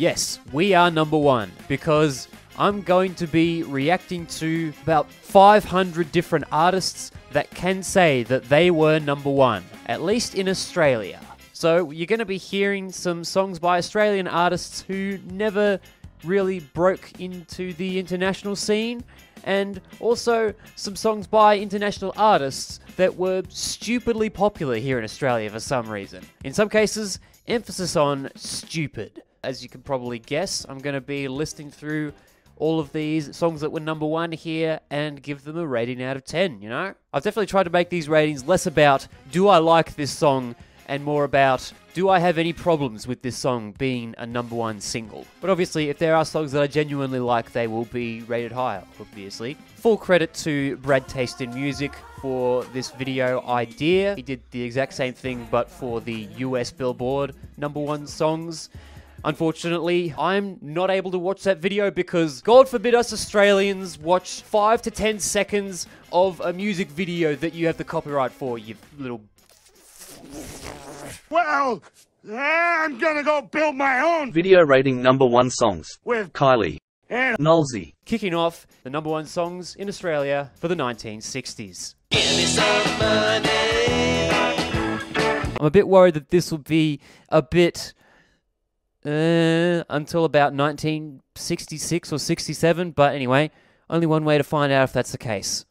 Yes, we are number one because I'm going to be reacting to about 500 different artists that can say that they were number one, at least in Australia. So you're going to be hearing some songs by Australian artists who never really broke into the international scene, and also some songs by international artists that were stupidly popular here in Australia for some reason. In some cases, emphasis on stupid. As you can probably guess, I'm going to be listing through all of these songs that were number one here and give them a rating out of 10, you know? I've definitely tried to make these ratings less about do I like this song and more about do I have any problems with this song being a number one single? But obviously, if there are songs that I genuinely like, they will be rated higher, obviously. Full credit to Brad Taste in Music for this video idea. He did the exact same thing, but for the US Billboard number one songs. Unfortunately, I'm not able to watch that video because, God forbid us Australians watch 5 to 10 seconds of a music video that you have the copyright for, you little. Well, I'm gonna go build my own Video rating number one songs. with Kylie. and Nolsey. Kicking off the number one songs in Australia for the 1960s. I'm a bit worried that this will be a bit uh, until about 1966 or 67, but anyway, only one way to find out if that's the case.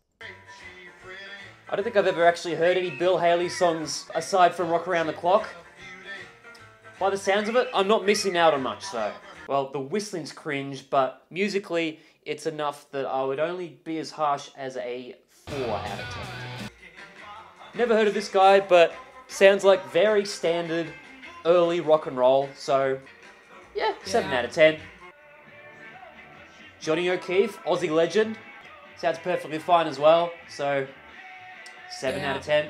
I don't think I've ever actually heard any Bill Haley songs aside from Rock Around the Clock. By the sounds of it, I'm not missing out on much though. Well, the whistling's cringe, but musically, it's enough that I would only be as harsh as a 4 out of 10. Never heard of this guy, but sounds like very standard early rock and roll, so yeah, 7 out of 10. Johnny O'Keefe, Aussie legend, sounds perfectly fine as well, so 7 out of 10.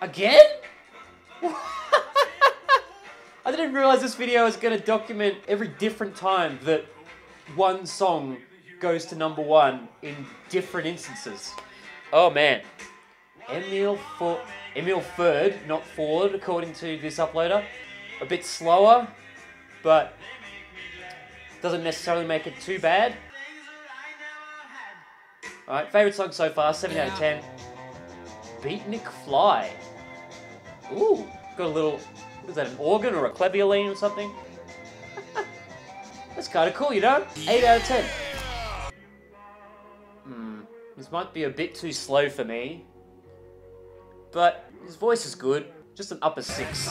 Again? I didn't realize this video was going to document every different time that one song goes to number one in different instances. Oh man. Emil For Emil Ford, not Ford, according to this uploader. A bit slower, but doesn't necessarily make it too bad. Alright, favourite song so far, 7 out of 10. Beatnik Fly. Ooh, got a little, is that, an organ or a clavioline or something? That's kind of cool, you know? 8 out of 10. Hmm, this might be a bit too slow for me. But his voice is good. Just an upper 6.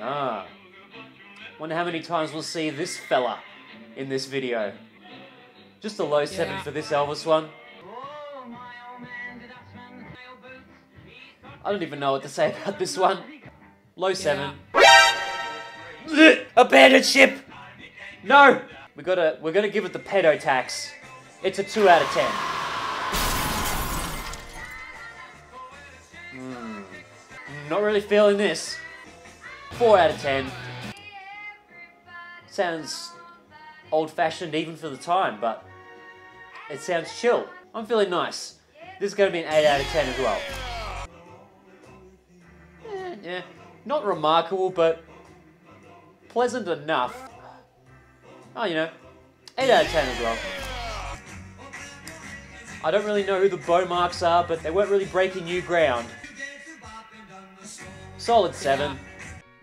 Ah. Wonder how many times we'll see this fella in this video. Just a low 7 for this Elvis one. I don't even know what to say about this one. Low 7. Ugh, Abandoned ship! No! We gotta we're gonna give it the pedo tax. It's a two out of ten. Hmm. Not really feeling this. Four out of ten. Sounds old fashioned even for the time, but it sounds chill. I'm feeling nice. This is gonna be an eight out of ten as well. Eh, yeah, not remarkable, but pleasant enough. Oh, you know, 8 out of 10 as well. I don't really know who the bow marks are, but they weren't really breaking new ground. Solid 7.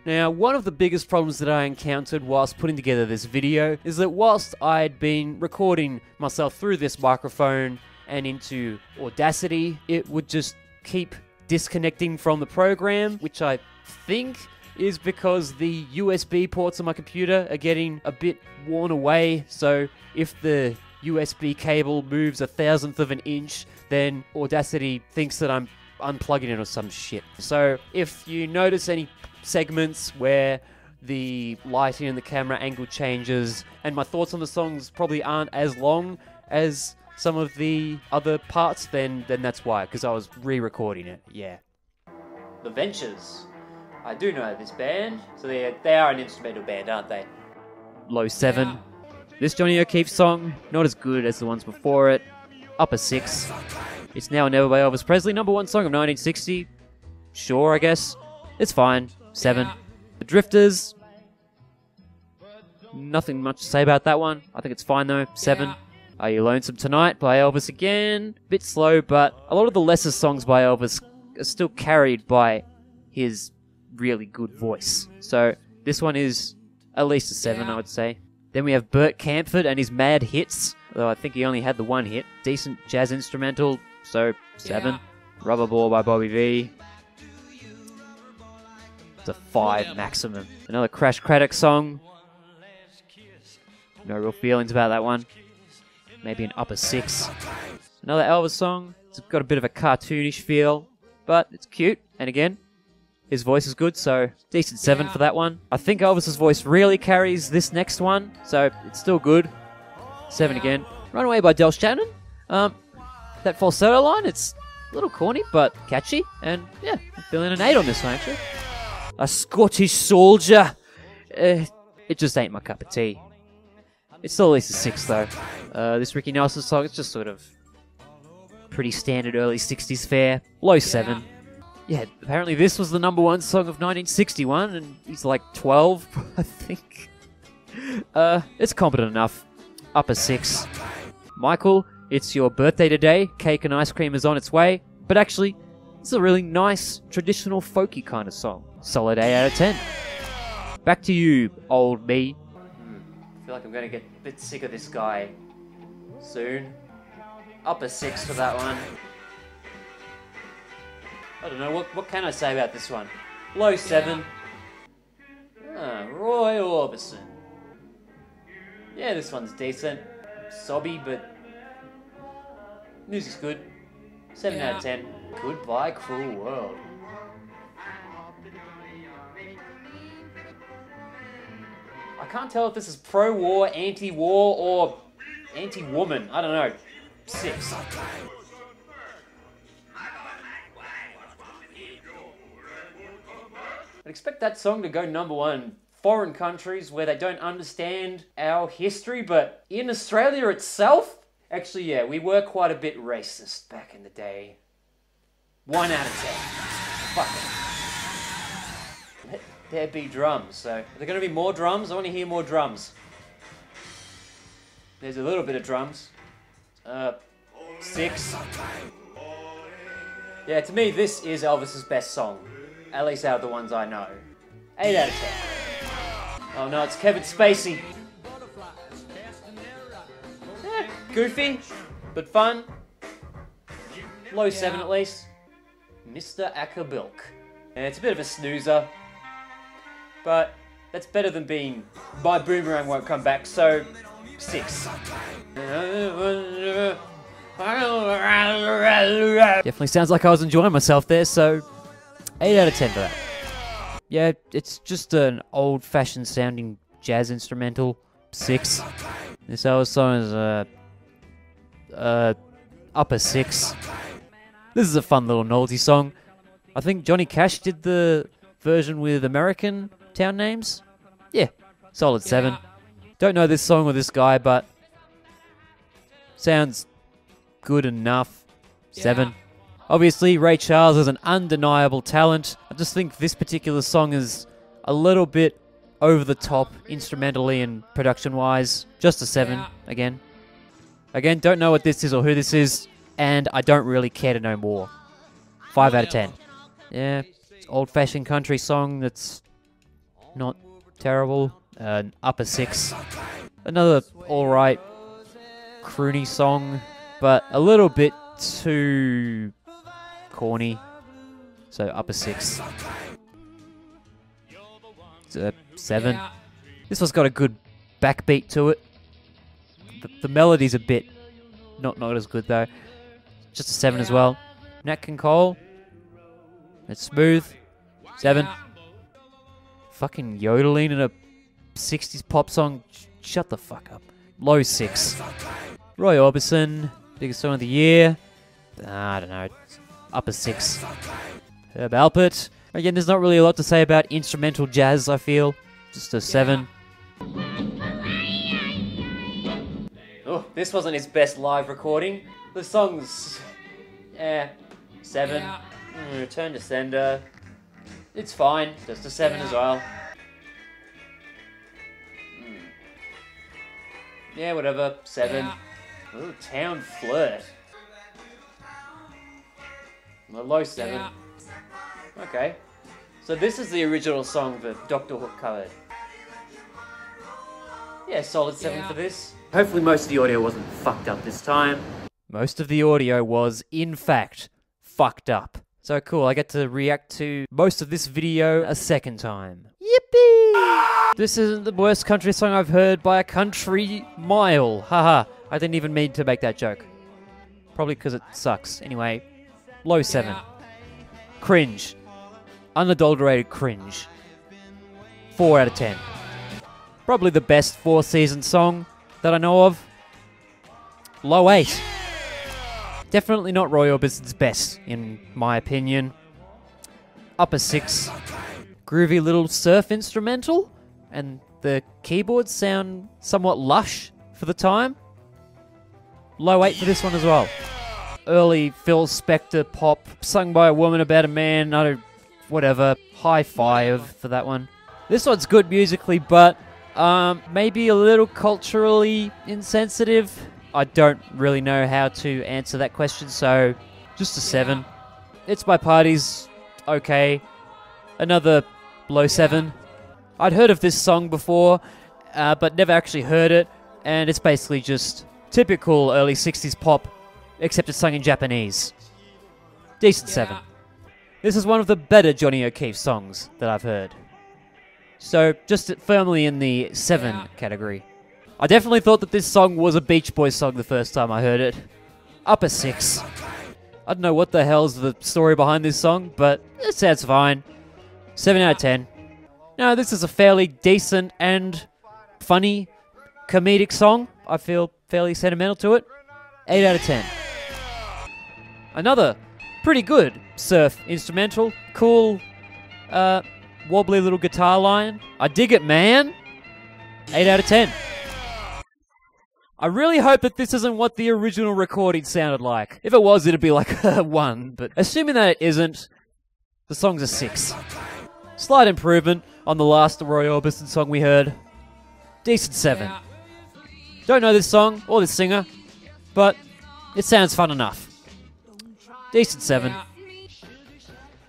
Now, one of the biggest problems that I encountered whilst putting together this video is that whilst I'd been recording myself through this microphone and into Audacity, it would just keep disconnecting from the program, which I think is because the USB ports on my computer are getting a bit worn away. So if the USB cable moves a thousandth of an inch, then Audacity thinks that I'm unplugging it or some shit. So if you notice any segments where the lighting and the camera angle changes, and my thoughts on the songs probably aren't as long as some of the other parts, then then that's why, because I was re-recording it. Yeah. The Ventures. I do know this band. So they they are an instrumental band, aren't they? Low seven. This Johnny O'Keefe song, not as good as the ones before it. Upper six. It's Now or Never by Elvis Presley, number one song of 1960. Sure, I guess. It's fine. Seven. The Drifters. Nothing much to say about that one. I think it's fine though. Seven. Are You Lonesome Tonight by Elvis again. Bit slow, but a lot of the lesser songs by Elvis are still carried by his really good voice. So this one is at least a seven, I would say. Then we have Bert Kaempfert and his Mad Hits, though I think he only had the one hit. Decent jazz instrumental, so seven. Rubber Ball by Bobby Vee. A five maximum. Another Crash Craddock song. No real feelings about that one. Maybe an upper six. Another Elvis song. It's got a bit of a cartoonish feel, but it's cute. And again, his voice is good, so decent seven for that one. I think Elvis's voice really carries this next one, so it's still good. Seven again. Runaway by Del Shannon. Um, that falsetto line, it's a little corny, but catchy. And yeah, I'm feeling an eight on this one actually. A Scottish soldier. Uh, it just ain't my cup of tea. It's still at least a six though. Uh, this Ricky Nelson song, it's just sort of pretty standard early 60s fare. Low seven. Yeah, apparently this was the number one song of 1961, and he's like 12, I think. Uh, it's competent enough. Upper six. Michael, it's your birthday today. Cake and ice cream is on its way. But actually, it's a really nice, traditional, folky kind of song. Solid 8 out of 10. Back to you, old me. I feel like I'm gonna get a bit sick of this guy soon. Upper six for that one. I don't know, what, what can I say about this one? Low seven. Ah, Roy Orbison. Yeah, this one's decent. Sobby, but music's good. 7 out of 10. Goodbye, Cruel World. I can't tell if this is pro war, anti war, or anti woman. I don't know. Six. I'd expect that song to go number one foreign countries where they don't understand our history, but in Australia itself, actually, yeah, we were quite a bit racist back in the day. One out of ten. Fuck it. There be drums. So, are there going to be more drums? I want to hear more drums. There's a little bit of drums. Uh, six. Yeah, to me, this is Elvis's best song. At least out of the ones I know. 8 out of 10. Oh no, it's Kevin Spacey. Eh, goofy, but fun. Low 7 at least. Mr. Acker Bilk. And it's a bit of a snoozer. But that's better than being My Boomerang Won't Come Back, so 6. Definitely sounds like I was enjoying myself there, so 8 out of 10 for that. Yeah, it's just an old fashioned sounding jazz instrumental. 6. This other song is a. Uh, uh, upper 6. This is a fun little novelty song. I think Johnny Cash did the version with American town names. Yeah, solid 7. Don't know this song or this guy, but sounds good enough. 7. Obviously, Ray Charles is an undeniable talent. I just think this particular song is a little bit over the top instrumentally and production wise. Just a 7 again. Again, don't know what this is or who this is, and I don't really care to know more. 5 out of 10. Yeah, old fashioned country song that's not terrible. Uh, upper 6. Another alright croony song, but a little bit too corny. So upper six. Uh, seven. This one's got a good backbeat to it. The, the melody's a bit not not as good though. Just a seven as well. Nat King Cole. It's smooth. Seven. Fucking yodeling in a 60s pop song. Shut the fuck up. Low six. Roy Orbison. Biggest song of the year. I don't know. Upper six. Herb Alpert. Again, there's not really a lot to say about instrumental jazz, I feel. Just a seven. Oh, this wasn't his best live recording. The song's. Eh, seven. Mm, Return to sender. It's fine. Just a seven as well. Mm. Yeah, whatever. Seven. A town flirt. A low seven. Okay. So this is the original song that Doctor Hook covered. Yeah, solid seven for this. Hopefully most of the audio wasn't fucked up this time. Most of the audio was, in fact, fucked up. So cool, I get to react to most of this video a second time. Yippee! This isn't the worst country song I've heard by a country mile. Haha, I didn't even mean to make that joke. Probably because it sucks. Anyway, low seven. Cringe. Unadulterated cringe. 4 out of 10. Probably the best four season song that I know of. Low 8. Definitely not Roy Orbison's best, in my opinion. Upper 6. Groovy little surf instrumental, and the keyboards sound somewhat lush for the time. Low 8 for this one as well. Early Phil Spector pop, sung by a woman about a man, I don't, whatever. High five for that one. This one's good musically, but um, maybe a little culturally insensitive. I don't really know how to answer that question, so just a seven. It's by parties, okay. Another low seven. I'd heard of this song before, uh, but never actually heard it, and it's basically just typical early 60s pop, except it's sung in Japanese. Decent seven. This is one of the better Johnny O'Keefe songs that I've heard. So, just firmly in the seven Yeah. category. I definitely thought that this song was a Beach Boys song the first time I heard it. Upper six. I don't know what the hell's the story behind this song, but it sounds fine. 7 out of 10. Now, this is a fairly decent and funny comedic song. I feel fairly sentimental to it. 8 out of 10. Another pretty good surf instrumental. Cool, uh, wobbly little guitar line. I dig it, man. 8 out of 10. I really hope that this isn't what the original recording sounded like. If it was, it'd be like a 1, but assuming that it isn't, the song's a 6. Slight improvement on the last Roy Orbison song we heard. Decent 7. Don't know this song or this singer, but it sounds fun enough. Decent 7.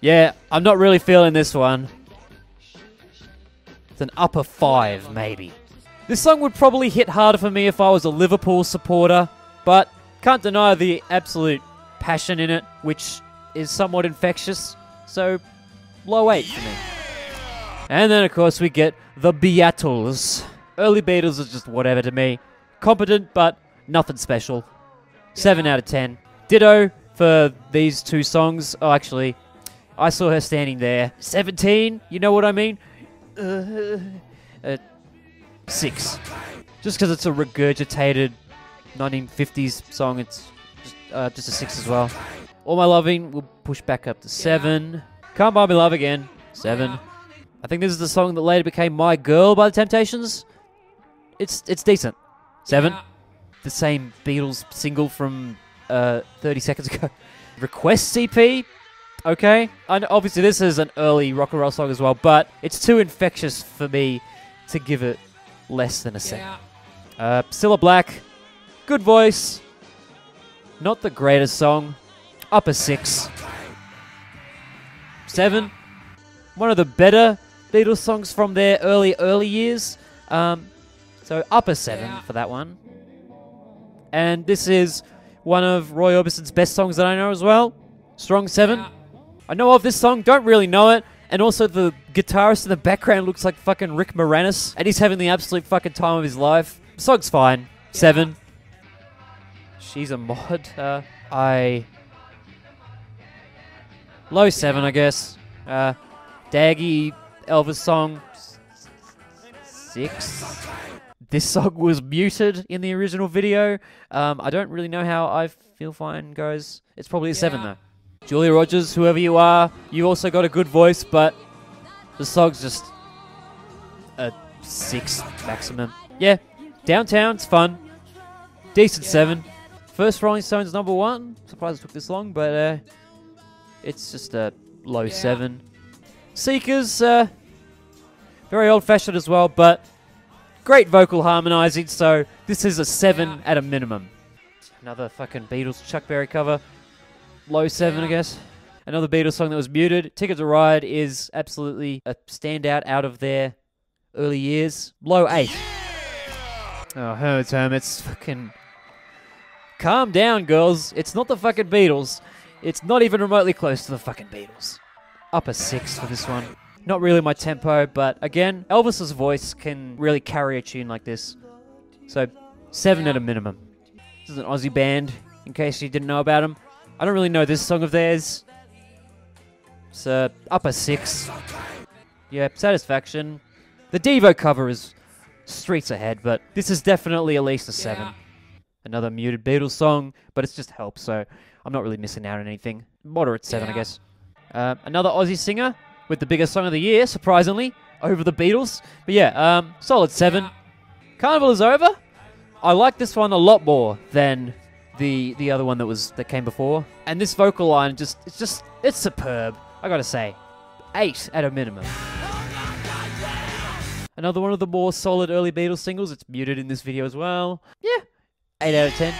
Yeah. I'm not really feeling this one. It's an upper 5, maybe. This song would probably hit harder for me if I was a Liverpool supporter, but can't deny the absolute passion in it, which is somewhat infectious. So, low 8 for me. And then, of course, we get the Beatles. Early Beatles is just whatever to me. Competent, but nothing special. 7 out of 10. Ditto for these two songs. Oh, actually, I saw her standing there. 17, you know what I mean? Uh, uh, 6. Just because it's a regurgitated 1950s song, it's just, uh, just a 6 as well. All My Loving will push back up to 7. Can't Buy Me Love Again, 7. I think this is the song that later became My Girl by The Temptations. It's it's decent. 7 Yeah. the same Beatles single from uh, 30 seconds ago. Request CP, okay. And obviously this is an early rock and roll song as well, but it's too infectious for me to give it less than a. Yeah. Uh, Cilla Black, good voice. Not the greatest song. Upper six. Seven. One of the better Beatles songs from their early, early years. Um, so upper seven for that one. And this is one of Roy Orbison's best songs that I know as well. Strong seven. I know of this song, don't really know it. And also, the guitarist in the background looks like fucking Rick Moranis, and he's having the absolute fucking time of his life. Song's fine. Seven. She's a mod. Uh, I. Low seven, I guess. Uh, Daggy Elvis song. Six. This song was muted in the original video. Um, I don't really know how I feel fine goes. It's probably a seven though. Julia Rogers, whoever you are, you also got a good voice, but the song's just a six maximum. Yeah, downtown's fun. Decent seven. First Rolling Stones number one. Surprised it took this long, but uh, it's just a low Yeah. seven. Seekers, uh, very old fashioned as well, but Great vocal harmonizing, so this is a 7 at a minimum. Another fucking Beatles Chuck Berry cover. Low 7, I guess. Another Beatles song that was muted. Ticket to Ride is absolutely a standout out of their early years. Low 8. Oh, Herman's Hermits. Fucking. Calm down, girls. It's not the fucking Beatles. It's not even remotely close to the fucking Beatles. Upper 6 for this one. Not really my tempo, but again, Elvis's voice can really carry a tune like this. So, 7 at a minimum. This is an Aussie band, in case you didn't know about them. I don't really know this song of theirs. It's uh, upper 6. Yeah, Satisfaction. The Devo cover is streets ahead, but this is definitely at least a 7. Another muted Beatles song, but it's just help, so I'm not really missing out on anything. Moderate 7, I guess. Uh, another Aussie singer with the biggest song of the year, surprisingly, over the Beatles. But yeah, um, solid 7. Carnival is over. I like this one a lot more than the the other one that was that came before. And this vocal line just it's just it's superb. I gotta say, eight at a minimum. Another one of the more solid early Beatles singles. It's muted in this video as well. Yeah, eight out of ten.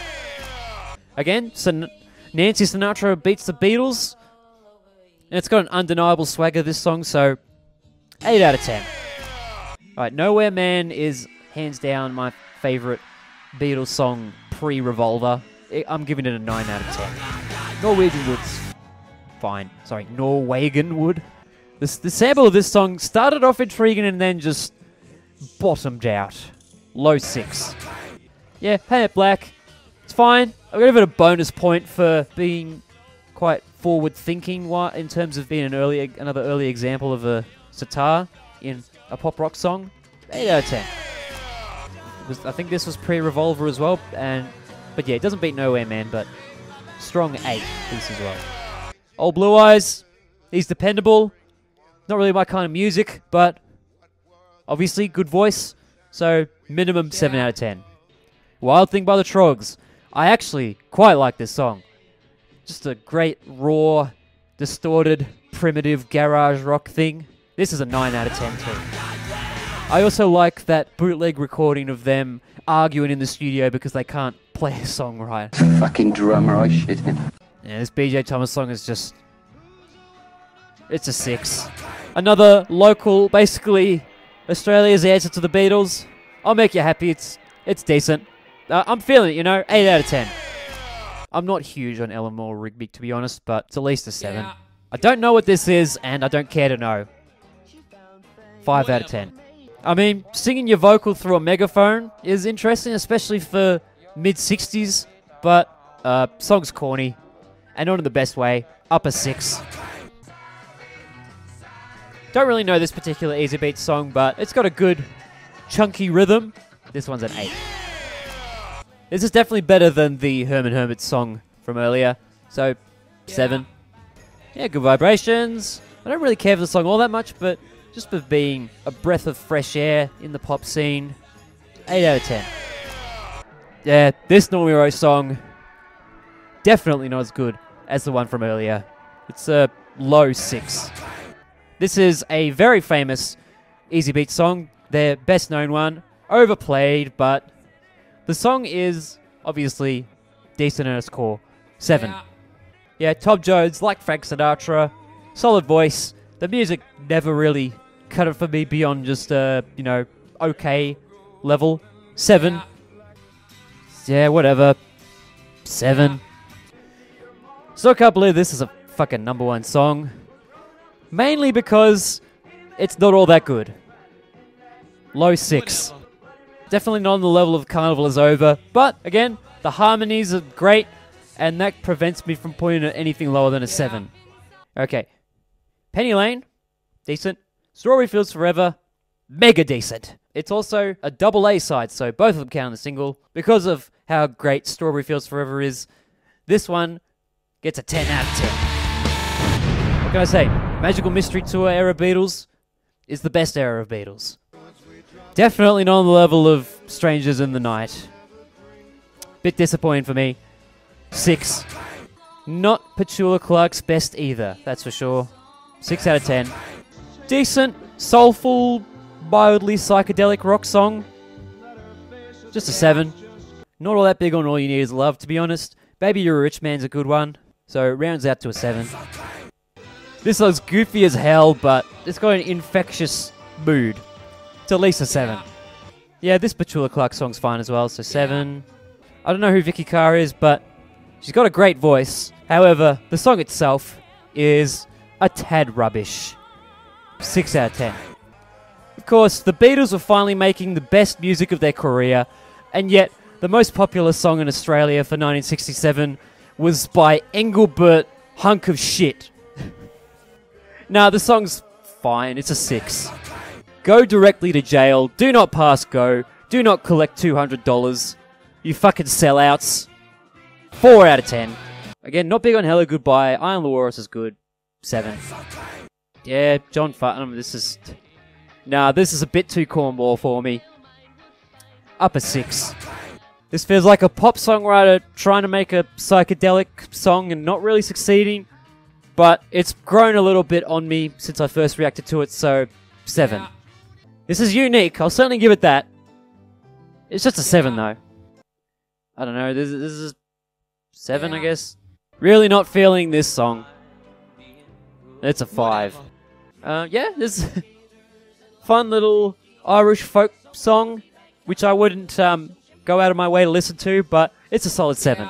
Again, Sin- Nancy Sinatra beats the Beatles. And it's got an undeniable swagger, this song, so 8 out of 10. Alright, Nowhere Man is hands down my favourite Beatles song pre Revolver. I'm giving it a 9 out of 10. Norwegian Wood's fine. Sorry, Norwegian Wood. The, the sample of this song started off intriguing and then just bottomed out. Low 6. Yeah, Paint It Black. It's fine. I'll give it a bonus point for being quite forward thinking in terms of being an early another early example of a sitar in a pop rock song. 8 out of 10. Was, I think this was pre-Revolver as well, and but yeah, it doesn't beat Nowhere Man, but strong 8 this as well. Old Blue Eyes, he's dependable. Not really my kind of music, but obviously good voice, so minimum 7 out of 10. Wild Thing by the Troggs. I actually quite like this song. Just a great, raw, distorted, primitive garage rock thing. This is a 9 out of 10 too. I also like that bootleg recording of them arguing in the studio because they can't play a song right. Fucking drummer, I shit him. Yeah, this BJ Thomas song is just. It's a 6. Another local, basically Australia's answer to the Beatles. I'll make you happy. It's it's decent. Uh, I'm feeling it, you know. 8 out of 10. I'm not huge on Eleanor Rigby, to be honest, but it's at least a 7. Yeah. I don't know what this is, and I don't care to know. 5 out of 10. I mean, singing your vocal through a megaphone is interesting, especially for mid 60s, but uh, song's corny, and not in the best way. Upper 6. Don't really know this particular Easybeats song, but it's got a good, chunky rhythm. This one's an 8. This is definitely better than the Herman Hermit song from earlier. So, seven. Yeah, good vibrations. I don't really care for the song all that much, but just for being a breath of fresh air in the pop scene, 8 out of 10. Yeah, this Normie Rowe song, definitely not as good as the one from earlier. It's a low 6. This is a very famous Easybeat song, their best known one. Overplayed, but the song is obviously decent in its core. Seven. Yeah. yeah, Tom Jones, like Frank Sinatra, solid voice. The music never really cut it for me beyond just a, you know, okay level. Seven. Yeah, whatever. Seven. So I can't believe this is a fucking number one song. Mainly because it's not all that good. Low six. Definitely not on the level of Carnival is Over, but again, the harmonies are great, and that prevents me from pointing at anything lower than a 7. Okay. Penny Lane, decent. Strawberry Fields Forever, mega decent. It's also a double A side, so both of them count as a single. Because of how great Strawberry Fields Forever is, this one gets a 10 out of 10. What can I say? Magical Mystery Tour era Beatles is the best era of Beatles. Definitely not on the level of Strangers in the Night. Bit disappointing for me. Six. Not Petula Clark's best either, that's for sure. Six out of ten. Decent, soulful, mildly psychedelic rock song. Just a 7. Not all that big on All You Need Is Love, to be honest. Baby You're a Rich Man's a good one, so it rounds out to a 7. This song's goofy as hell, but it's got an infectious mood. It's at least a 7. Yeah, this Petula Clark song's fine as well, so 7. I don't know who Vikki Carr is, but she's got a great voice. However, the song itself is a tad rubbish. 6 out of 10. Of course, the Beatles were finally making the best music of their career, and yet the most popular song in Australia for 1967 was by Engelbert Hunk of Shit. now, the song's fine, it's a 6. Go directly to jail, do not pass go, do not collect $200. You fucking sellouts. 4 out of 10. Again, not big on Hello Goodbye. Iron Walrus is good. 7. Yeah, John Farnham, this is. Nah, this is a bit too cornball for me. Up a 6. This feels like a pop songwriter trying to make a psychedelic song and not really succeeding. But it's grown a little bit on me since I first reacted to it, so 7. This is unique, I'll certainly give it that. It's just a 7 though. I don't know, this, this is 7 I guess. Really not feeling this song. It's a 5. Uh, yeah, this fun little Irish folk song, which I wouldn't um, go out of my way to listen to, but it's a solid 7.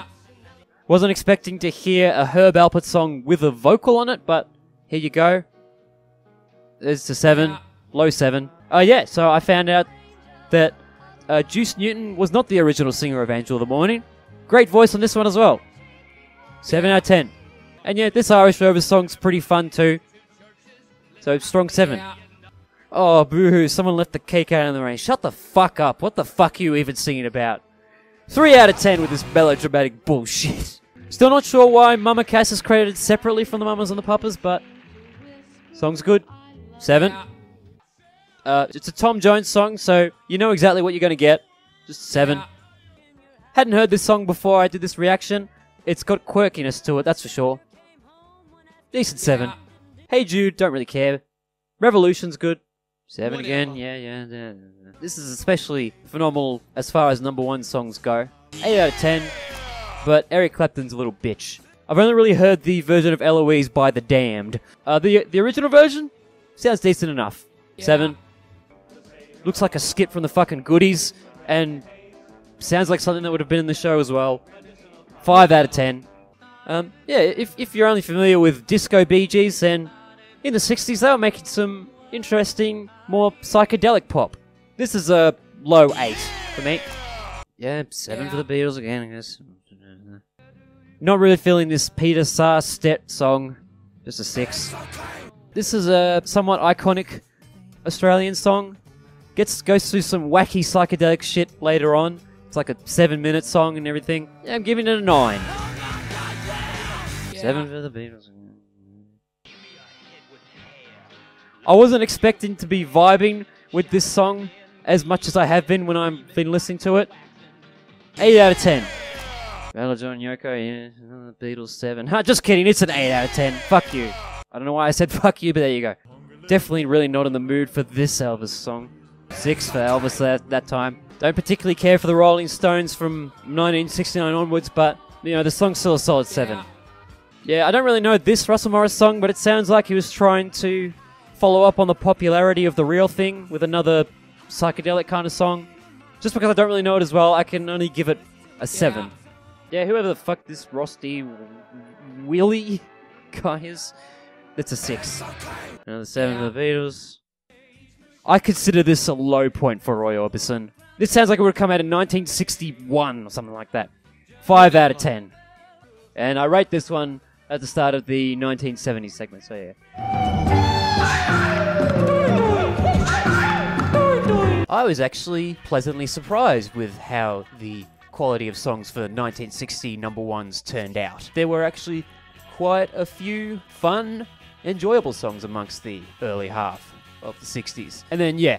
Wasn't expecting to hear a Herb Alpert song with a vocal on it, but here you go. It's a 7, low 7. Oh, uh, yeah, so I found out that uh, Juice Newton was not the original singer of Angel of the Morning. Great voice on this one as well. 7 out of 10. And yeah, this Irish Rover song's pretty fun too. So strong 7. Oh, boo Someone left the cake out in the rain. Shut the fuck up. What the fuck are you even singing about? 3 out of 10 with this melodramatic bullshit. Still not sure why Mama Cass is credited separately from the Mamas and the Papas, but song's good. 7. Uh, it's a Tom Jones song, so you know exactly what you're going to get. Just 7. Hadn't heard this song before I did this reaction. It's got quirkiness to it, that's for sure. Decent 7. Hey Jude, don't really care. Revolution's good. 7 again, yeah, yeah, yeah. This is especially phenomenal as far as number one songs go. 8 out of 10, but Eric Clapton's a little bitch. I've only really heard the version of Eloise by The Damned. Uh, the, the original version sounds decent enough. 7. Looks like a skit from the fucking goodies, and sounds like something that would have been in the show as well. 5 out of 10. Um, yeah, if, if you're only familiar with disco Gees, then in the 60s they were making some interesting, more psychedelic pop. This is a low 8 for me. Yeah, 7 yeah. for the Beatles again, I guess. Not really feeling this Peter Sarstedt song. Just a 6. This is a somewhat iconic Australian song. Gets goes through some wacky psychedelic shit later on. It's like a seven minute song and everything. Yeah, I'm giving it a nine. Seven for the Beatles. I wasn't expecting to be vibing with this song as much as I have been when I've been listening to it. 8 out of 10. Bella John Yoko, yeah. Beatles 7. Ha, just kidding, it's an 8 out of 10. Fuck you. I don't know why I said fuck you, but there you go. Definitely really not in the mood for this Elvis song. 6 for Elvis that, that time. Don't particularly care for the Rolling Stones from 1969 onwards, but you know the song's still a solid seven. Yeah, I don't really know this Russell Morris song, but it sounds like he was trying to follow up on the popularity of the real thing with another psychedelic kind of song. Just because I don't really know it as well, I can only give it a seven. Yeah, yeah whoever the fuck this Rusty Willie guy is, that's a six. Another seven for the Beatles. I consider this a low point for Roy Orbison. This sounds like it would have come out in 1961 or something like that. 5 out of 10. And I rate this one at the start of the 1970s segment, so yeah. I was actually pleasantly surprised with how the quality of songs for 1960 number ones turned out. There were actually quite a few fun, enjoyable songs amongst the early half of the 60s. And then, yeah,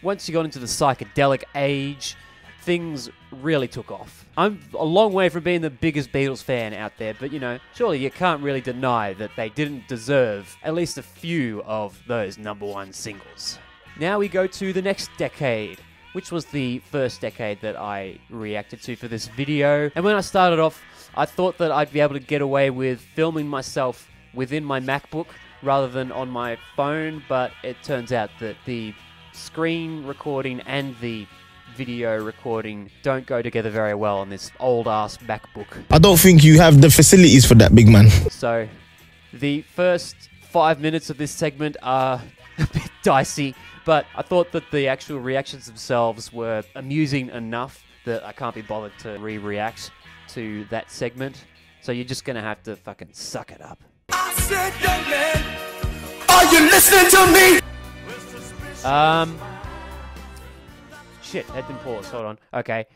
once you got into the psychedelic age, things really took off. I'm a long way from being the biggest Beatles fan out there, but you know, surely you can't really deny that they didn't deserve at least a few of those number one singles. Now we go to the next decade, which was the first decade that I reacted to for this video. And when I started off, I thought that I'd be able to get away with filming myself within my MacBook rather than on my phone, but it turns out that the screen recording and the video recording don't go together very well on this old ass MacBook. I don't think you have the facilities for that, big man. So, the first five minutes of this segment are a bit dicey, but I thought that the actual reactions themselves were amusing enough that I can't be bothered to re react to that segment. So, you're just gonna have to fucking suck it up. Said, man, are you listening to me? Um. Shit, head didn't pause. Hold on. Okay.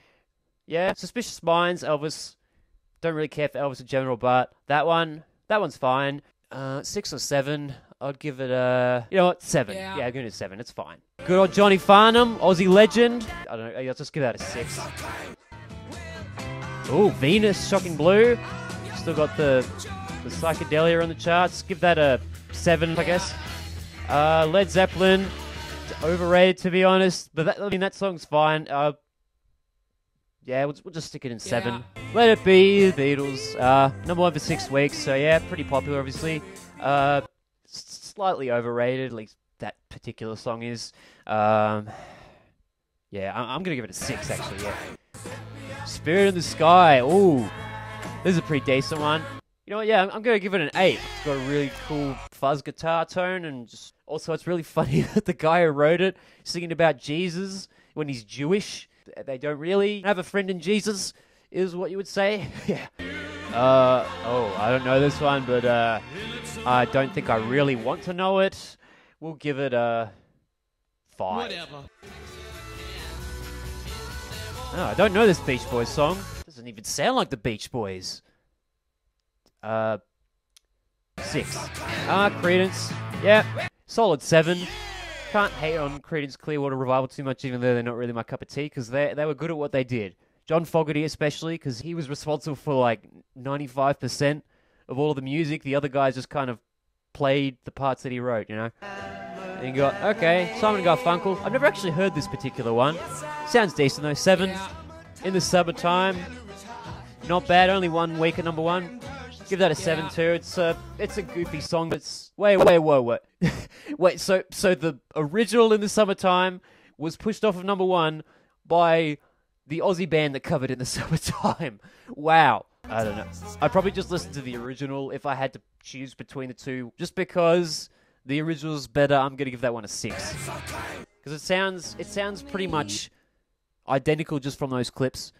Yeah, Suspicious Minds, Elvis. Don't really care for Elvis in general, but that one, that one's fine. Uh, six or seven. I'd give it a, you know what, seven. Yeah, I'm giving it a seven. It's fine. Good old Johnny Farnham, Aussie legend. I don't know. I'll just give that a six. Oh, Venus, shocking blue. Still got the the psychedelia on the charts. Give that a seven, I guess. Uh, Led Zeppelin, overrated to be honest, but that, I mean that song's fine. Uh, yeah, we'll, we'll just stick it in seven. Let it be the Beatles. Uh, number one for six weeks, so yeah, pretty popular, obviously. Uh, slightly overrated, at least that particular song is. Um, yeah, I- I'm gonna give it a six actually. Yeah. Spirit in the Sky. Ooh, this is a pretty decent one. You know what? Yeah, I'm, to give it an 8. It's got a really cool fuzz guitar tone, and just also it's really funny that the guy who wrote it singing about Jesus when he's Jewish. They don't really have a friend in Jesus, is what you would say. yeah. Uh, oh, I don't know this one, but uh, I don't think I really want to know it. We'll give it a 5. Oh, I don't know this Beach Boys song. Doesn't even sound like the Beach Boys. Uh, six. Ah, Creedence. Yeah, solid seven. Can't hate on Creedence Clearwater Revival too much, even though they're not really my cup of tea, because they they were good at what they did. John Fogerty, especially, because he was responsible for like 95% of all of the music. The other guys just kind of played the parts that he wrote, you know? And you got, okay, Simon Garfunkel. I've never actually heard this particular one. Sounds decent though. Seven in the summertime. Not bad. Only one week at number one. Give that a seven too. It's a it's a goofy song. But it's wait wait whoa wait wait. So so the original in the summertime was pushed off of number one by the Aussie band that covered in the summertime. Wow. I don't know. I'd probably just listen to the original if I had to choose between the two, just because the original's better. I'm gonna give that one a six because it sounds it sounds pretty much identical just from those clips.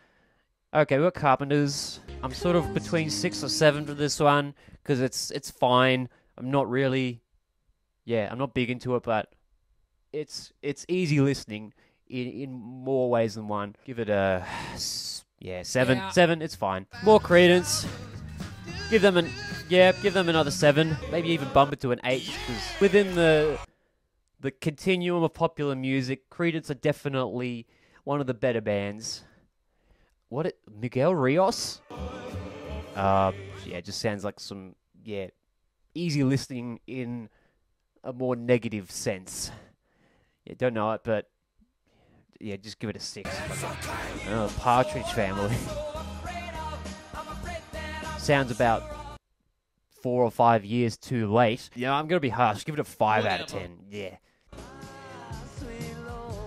Okay, we got Carpenters. I'm sort of between six or seven for this one because it's it's fine. I'm not really, yeah, I'm not big into it, but it's it's easy listening in in more ways than one. Give it a yeah seven seven. It's fine. More Creedence. Give them an yeah, give them another seven. Maybe even bump it to an eight because within the the continuum of popular music, Creedence are definitely one of the better bands. What it Miguel Rios? Uh, yeah, it just sounds like some yeah easy listening in a more negative sense. Yeah, don't know it, but yeah, just give it a six. Fucking- Oh, Partridge Family. Sounds about four or five years too late. Yeah, I'm gonna be harsh. Give it a five out of ten. Yeah.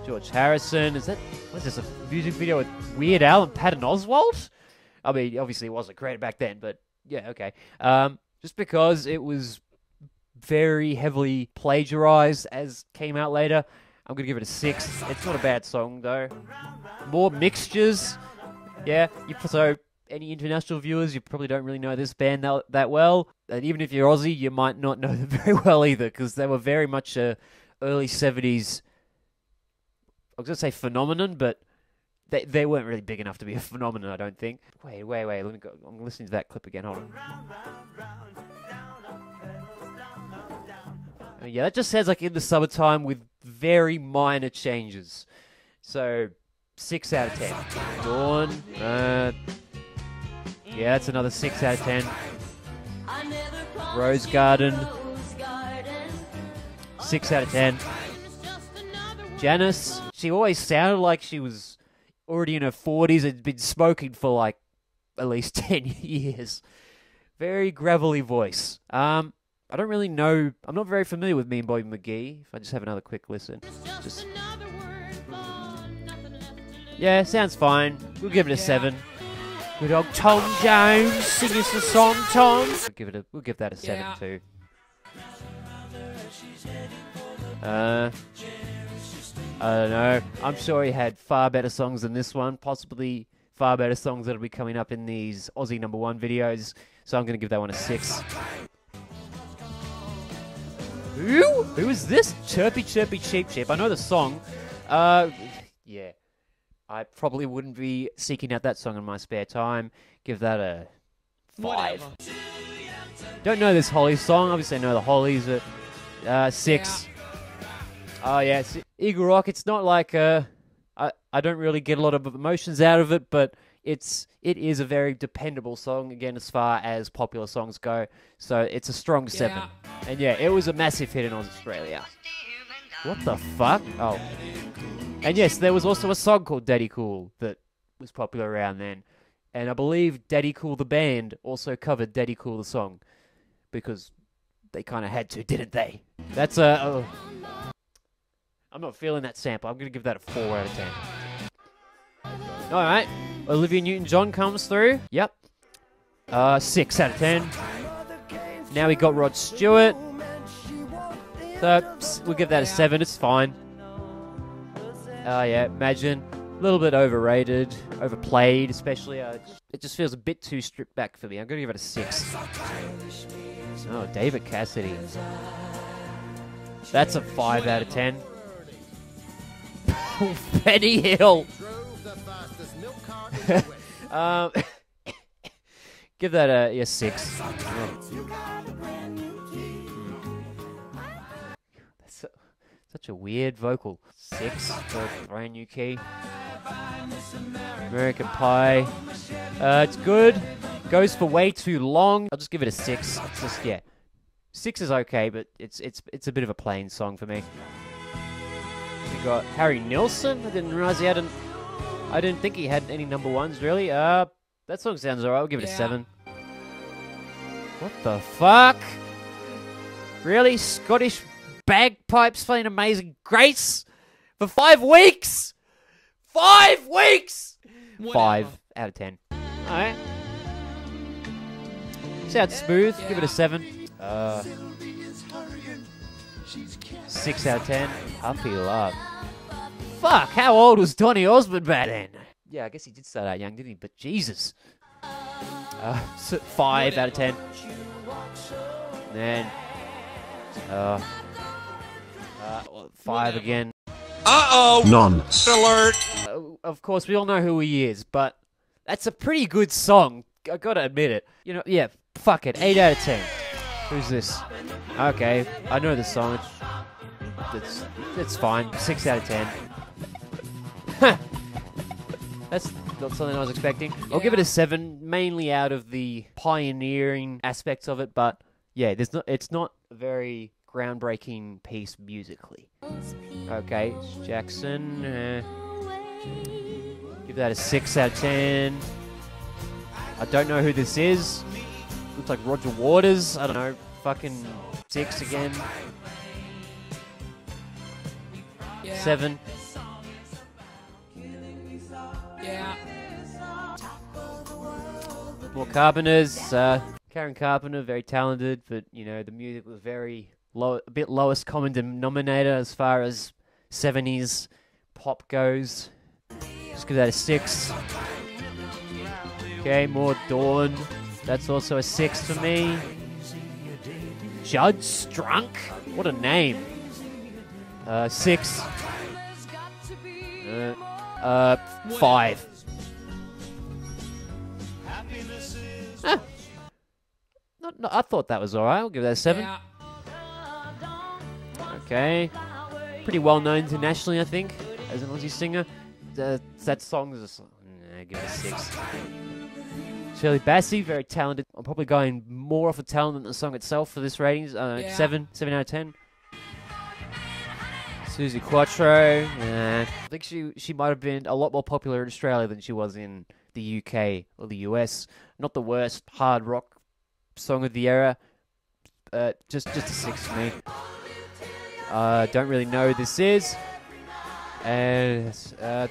George Harrison. Is that what's this? A music video with Weird Al and Patton Oswalt? I mean, obviously it wasn't great back then, but yeah, okay. Um, just because it was very heavily plagiarized as came out later, I'm gonna give it a six. It's not a bad song though. More mixtures. Yeah, you so any international viewers, you probably don't really know this band that, that well. And even if you're Aussie, you might not know them very well either, because they were very much a early 70s I was gonna say phenomenon, but they they weren't really big enough to be a phenomenon. I don't think. Wait, wait, wait. Let me go. I'm listening to that clip again. Hold on. Uh, Yeah, that just sounds like in the summertime with very minor changes. So six out of ten. Dawn. Uh, yeah, that's another six out of ten. Rose Garden. Six out of ten. Janis, She always sounded like she was already in her 40s and been smoking for like at least 10 years. Very gravelly voice. Um, I don't really know. I'm not very familiar with Me and Bobby McGee. If I just have another quick listen. Just, yeah, sounds fine. We'll give it a 7. Good old Tom Jones, sing us a song, Tom. We'll give it a. We'll give that a seven Yeah. too. Uh, I don't know. I'm sure he had far better songs than this one. Possibly far better songs that'll be coming up in these Aussie number one videos. So I'm gonna give that one a six. Who? Who is this? Chirpy Chirpy Cheap Chip. I know the song. Uh, yeah. I probably wouldn't be seeking out that song in my spare time. Give that a five. Whatever. Don't know this Holly song. Obviously, I know the Hollies. At, uh, six. Oh yeah, it's Eagle Rock. It's not like uh, I I don't really get a lot of emotions out of it, but it's it is a very dependable song again as far as popular songs go. So it's a strong seven. And yeah, it was a massive hit in Australia. What the fuck? Oh. And yes, there was also a song called Daddy Cool that was popular around then. And I believe Daddy Cool the band also covered Daddy Cool the song because they kind of had to, didn't they? That's a. Oh. I'm not feeling that sample. I'm going to give that a 4 out of 10. All right. Olivia Newton John comes through. Yep. Uh, 6 out of 10. Now we got Rod Stewart. So we'll give that a 7. It's fine. Oh, yeah. Imagine. A little bit overrated, overplayed, especially. Uh, it just feels a bit too stripped back for me. I'm going to give it a 6. Oh, David Cassidy. That's a 5 out of 10. Benny Hill. um, give that a, yeah, 6. That's a, such a weird vocal. 6 for a brand new key. American Pie. Uh, it's good. Goes for way too long. I'll just give it a six. It's just yeah, six is okay, but it's it's it's a bit of a plain song for me. We got Harry Nilsson. I didn't realize he had an. I didn't think he had any number ones really. Uh, that song sounds alright. I'll give it a seven. What the fuck? Really, Scottish bagpipes playing Amazing Grace for five weeks? Five weeks. Five out of ten. All right. Sounds smooth. Give it a seven. Uh, six out of ten. Puppy love. Fuck. How old was Donny Osmond back then? Yeah, I guess he did start out young, didn't he? But Jesus. Uh, so five out of ten. Then. Uh, uh, five again. Uh-oh. Nonce. Alert. Uh, of course, we all know who he is, but that's a pretty good song. I gotta admit it. You know, yeah, fuck it. 8 out of 10. Who's this? Okay, I know this song. It's, it's, it's fine. 6 out of 10. That's not something I was expecting. I'll give it a 7, mainly out of the pioneering aspects of it, but yeah, there's not, it's not a very groundbreaking piece musically. Okay, Jackson. Uh, give that a 6 out of 10. I don't know who this is. Looks like Roger Waters. I don't know. Fucking 6 again. Yeah. 7. Yeah. More Carpenters. Uh, Karen Carpenter, very talented, but you know the music was very low, a bit lowest common denominator as far as 70s pop goes. Just give that a six. Okay, more Dawn. That's also a six for me. Jud Strunk. What a name. Uh, six. Uh, uh, five. Ah. Not, not, I thought that was alright. I'll give that a seven. Yeah. Okay. Pretty well known internationally, I think, as an Aussie singer. Uh, that song is a song. Nah, give it a six. Shirley Bassey, very talented. I'm probably going more off of talent than the song itself for this ratings. Uh, Yeah. Seven, seven out of ten. Suzi Quatro. Nah. I think she she might have been a lot more popular in Australia than she was in the UK or the US. Not the worst hard rock song of the era. Uh, just just a six for me. Uh, don't really know who this is. And uh,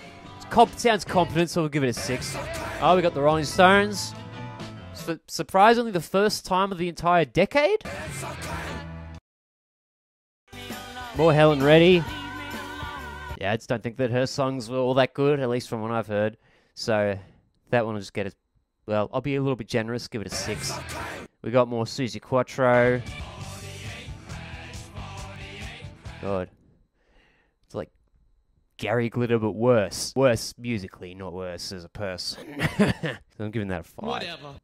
comp- sounds competent, so we'll give it a six. Oh, we got the Rolling Stones. Su- surprisingly, the first time of the entire decade. More Helen Reddy. Yeah, I just don't think that her songs were all that good, at least from what I've heard. So that one will just get a. Well, I'll be a little bit generous, give it a six. We got more Suzi Quatro. God. It's like Gary Glitter, but worse. Worse musically, not worse as a person. I'm giving that a five. Whatever.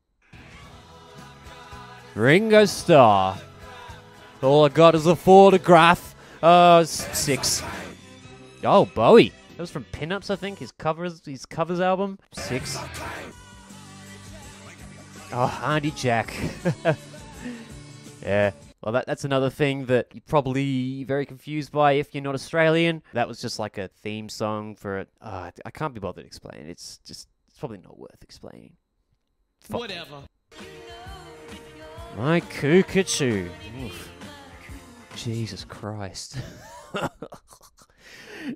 Ringo Starr. All I got is a photograph. Uh, six. Oh, Bowie. That was from Pinups, I think. His covers, his covers album. Six. Oh, Andy Jack. yeah. Well, that, that's another thing that you're probably very confused by if you're not Australian. That was just like a theme song for it. Uh, I can't be bothered explaining. It's just, it's probably not worth explaining. Fuck. Whatever. My Coo Ca Choo. Oof. Jesus Christ.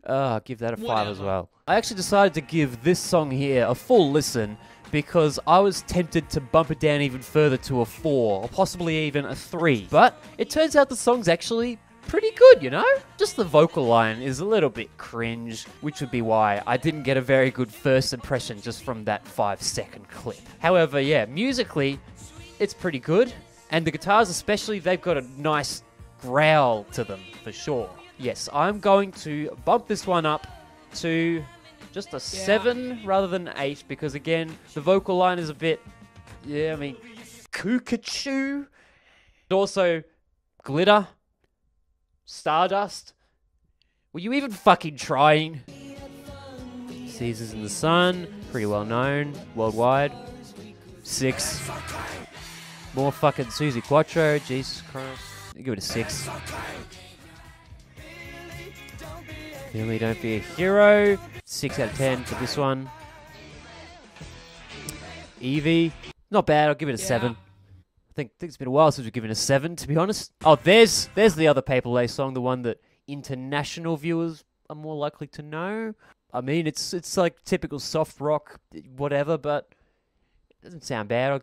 Ah, give that a five as well. I actually decided to give this song here a full listen because I was tempted to bump it down even further to a four, or possibly even a three. But it turns out the song's actually pretty good, you know? Just the vocal line is a little bit cringe, which would be why I didn't get a very good first impression just from that five second clip. However, yeah, musically, it's pretty good. And the guitars, especially, they've got a nice growl to them for sure. Yes, I'm going to bump this one up to just a seven rather than eight because, again, the vocal line is a bit, yeah, I mean, cuckoo. Also, glitter, stardust. Were you even fucking trying? Seasons in the Sun, pretty well known worldwide. Six. More fucking Suzi Quatro, Jesus Christ. Give it a six. Really don't be a hero. Six out of ten for this one. Evie, not bad. I'll give it a seven. I think, think it's been a while since we've given a seven, to be honest. Oh, there's there's the other Paper Lace song, the one that international viewers are more likely to know. I mean, it's it's like typical soft rock, whatever, but it doesn't sound bad. I'll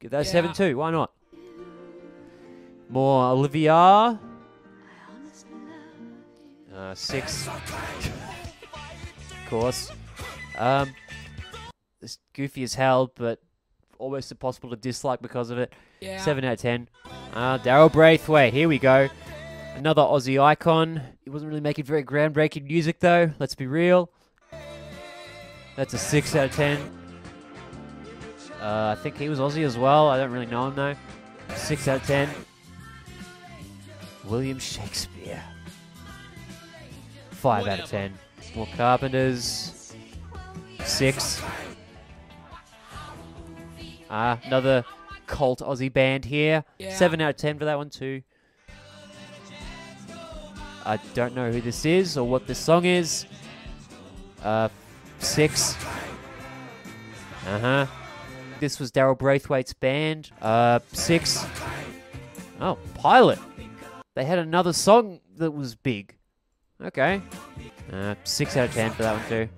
give that a seven too. Why not? More Olivia. Uh, six. of course. Um, it's goofy as hell, but almost impossible to dislike because of it. Yeah. Seven out of ten. Uh, Daryl Braithwaite. Here we go. Another Aussie icon. He wasn't really making very groundbreaking music, though. Let's be real. That's a six out of ten. Uh, I think he was Aussie as well. I don't really know him though. Six out of ten. William Shakespeare. Five out of Whatever. ten. More Carpenters. Six. Ah, another cult Aussie band here. Yeah. Seven out of ten for that one too. I don't know who this is or what this song is. Uh, six. Uh huh. This was Daryl Braithwaite's band. Uh, six. Oh, Pilot. They had another song that was big. Okay. Uh, six out of ten for that one too.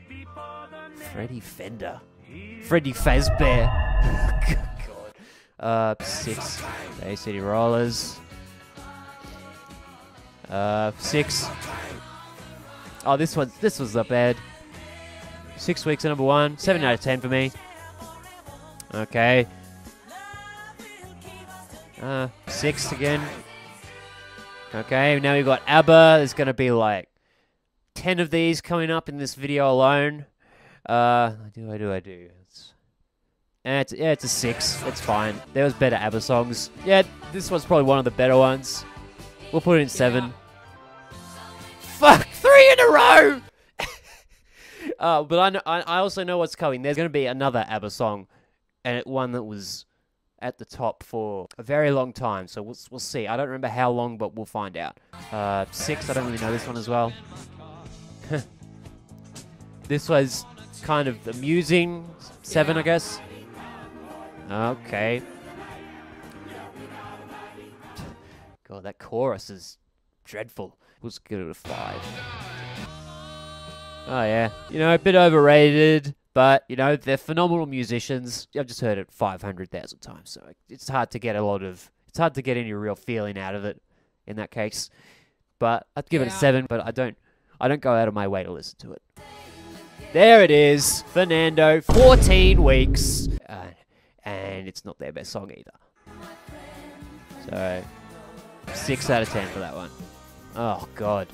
Freddie Fender. Freddie Fazbear. God. Uh, six. Bay City Rollers. Uh, six. Oh, this one. This was not bad. Six weeks at number one. Seven out of ten for me. Okay. Uh, six again. Okay, now we've got ABBA. There's going to be like 10 of these coming up in this video alone. Uh, I do, I do, I do. It's, eh, it's, yeah, it's a six. It's fine. There was better ABBA songs. Yeah, this one's probably one of the better ones. We'll put it in seven. Fuck, three in a row! uh, but I, know, I, I also know what's coming. There's going to be another ABBA song, and it, one that was at the top for a very long time. So we'll, we'll see. I don't remember how long, but we'll find out. Uh, six, I don't really know this one as well. this was kind of amusing. Seven, I guess. Okay. God, that chorus is dreadful. Let's give it a five. Oh yeah, you know, a bit overrated, but you know they're phenomenal musicians. I've just heard it five hundred thousand times, so it's hard to get a lot of. It's hard to get any real feeling out of it. In that case, but I'd give it a seven. But I don't. I don't go out of my way to listen to it. There it is, Fernando. Fourteen weeks, uh, and it's not their best song either. So six out of ten for that one. Oh god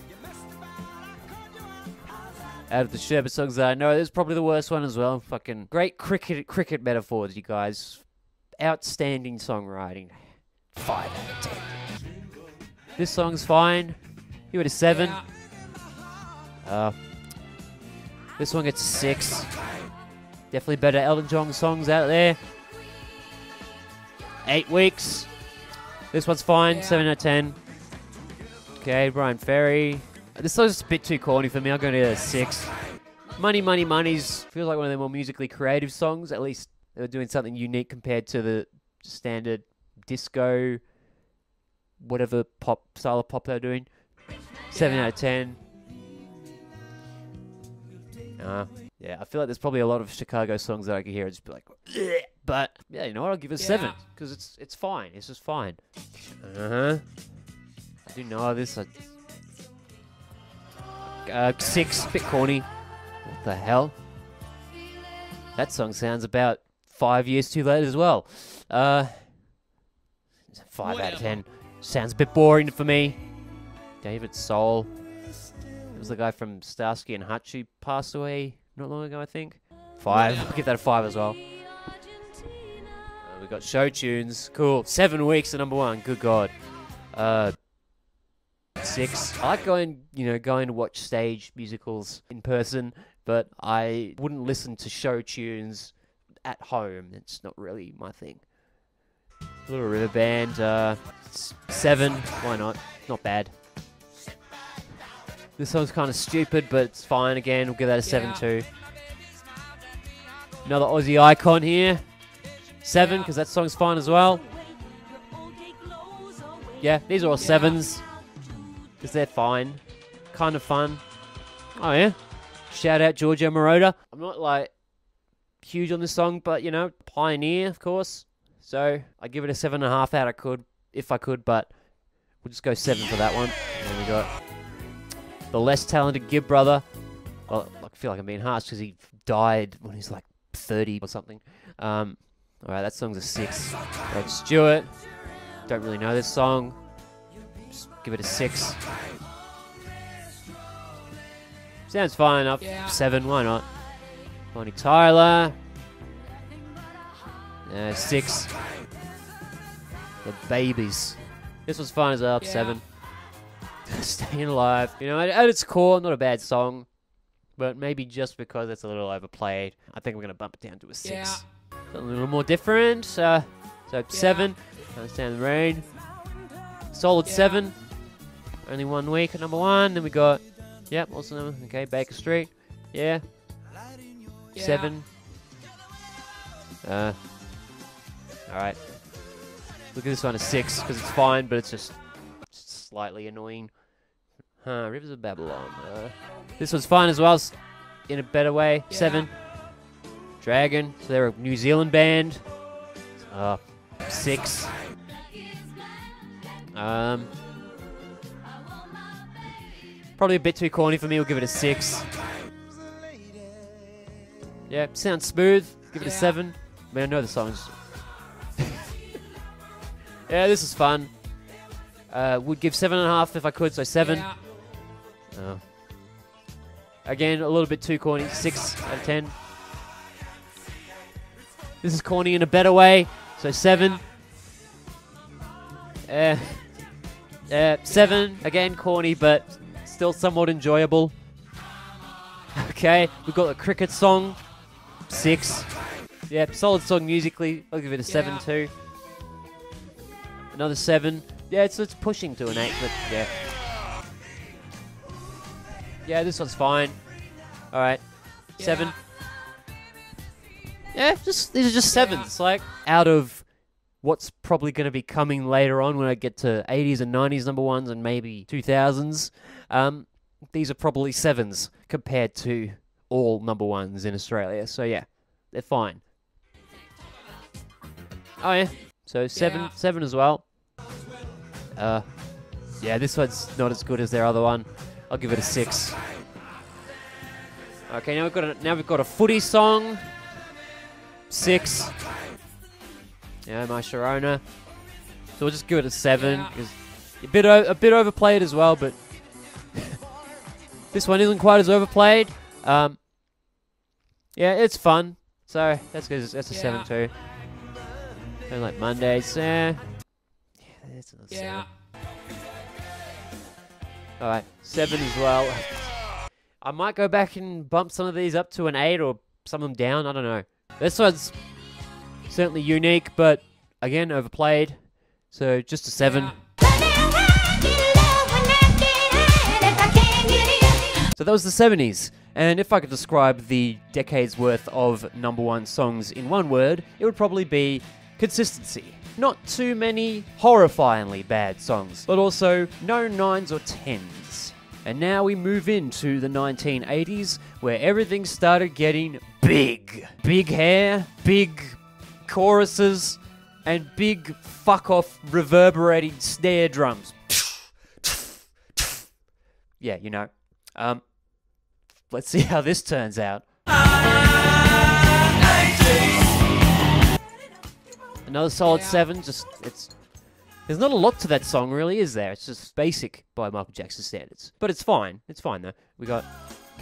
out of the Sherbet songs that I know, this is probably the worst one as well. Fucking great cricket cricket metaphors, you guys. Outstanding songwriting. Five out of ten. This song's fine. Give it a seven. Uh, this one gets a six. Definitely better Elton John songs out there. Eight weeks. This one's fine. Seven out of ten. Okay, Bryan Ferry. This song's a bit too corny for me. I'm going to a six. Money, Money, Money's feels like one of the more musically creative songs. At least they're doing something unique compared to the standard disco, whatever pop style of pop they're doing. Seven out of ten. Uh, yeah, I feel like there's probably a lot of Chicago songs that I could hear and just be like, "Bleh." but yeah, you know what? I'll give it a seven because it's it's fine. It's just fine. Uh huh. I do know this. I, uh, six, bit corny. What the hell? That song sounds about five years too late as well. Uh, five out of ten. Sounds a bit boring for me. David Soul. It was the guy from Starsky and Hutch who passed away not long ago, I think. Five. I'll give that a five as well. Uh, we got show tunes. Cool. Seven weeks to number one. Good God. Uh, six. I like going, you know, going to watch stage musicals in person, but I wouldn't listen to show tunes at home. It's not really my thing. Little River Band, uh, seven. Why not? Not bad. This song's kind of stupid, but it's fine. Again, we'll give that a seven too. Another Aussie icon here. Seven, because that song's fine as well. Yeah, these are all sevens. Because they're fine. Kind of fun. Oh, yeah. Shout out Giorgio Moroder. I'm not like huge on this song, but you know, pioneer, of course. So I give it a seven and a half out. I could, if I could, but we'll just go seven for that one. And then we got the less talented Gibb brother. Well, I feel like I'm being harsh because he died when he's like 30 or something. Um, all right, that song's a six. Rod Stewart. Don't really know this song. Just give it a six. Sounds fine enough. Seven, why not? Bonnie Tyler. Uh, six. The Babys. This was fine as well. Seven. Staying Alive. You know, at, its core, not a bad song. But maybe just because it's a little overplayed, I think we're going to bump it down to a six. A little more different. Uh, so seven. Understand the rain. Solid seven. Only one week at number one. Then we got, yep, also number okay, Baker Street. Yeah. Seven. Uh. All right. Look at this one, a six because it's fine, but it's just slightly annoying. Huh, Rivers of Babylon. Uh, this one's fine as well, in a better way. Seven. Dragon. So they're a New Zealand band. Uh, six. Um, probably a bit too corny for me. We'll give it a six. Yeah, sounds smooth. Give it a seven. I mean, I know the songs. yeah, this is fun. Uh, would give seven and a half if I could, so seven. Oh. Again, a little bit too corny. Six out of ten. This is corny in a better way, so seven. Uh, uh, seven. Again, corny, but still somewhat enjoyable. Okay, we've got the cricket song. Six. Yeah, solid song musically. I'll give it a seven too. Another seven. Yeah, it's it's pushing to an eight, but yeah. Yeah, this one's fine. All right, seven. Yeah, just these are just sevens. Like out of what's probably going to be coming later on when I get to 80s and 90s number ones and maybe 2000s. Um, these are probably sevens compared to all number ones in Australia. So yeah, they're fine. Oh yeah, so seven, seven as well. Uh, yeah, this one's not as good as their other one. I'll give it a six. Okay, now we've got a, now we've got a footy song. Six. Yeah, my Sharona. So we'll just give it a seven. It's A bit o- a bit overplayed as well, but this one isn't quite as overplayed. Um, yeah, it's fun. So that's good. That's a seven too. Don't like Mondays. Eh. Yeah, that's another seven. All right, seven as well. I might go back and bump some of these up to an eight or some of them down. I don't know. This one's certainly unique, but again overplayed. So just a seven. So that was the 70s. And if I could describe the decade's worth of number one songs in one word, it would probably be consistency. Not too many horrifyingly bad songs, but also no nines or tens. And now we move into the 1980s, where everything started getting big. Big hair, big choruses, and big fuck off reverberating snare drums. Yeah, you know. Um, let's see how this turns out. Another solid seven. Just it's there's not a lot to that song, really, is there? It's just basic by Michael Jackson standards, but it's fine. It's fine though. We got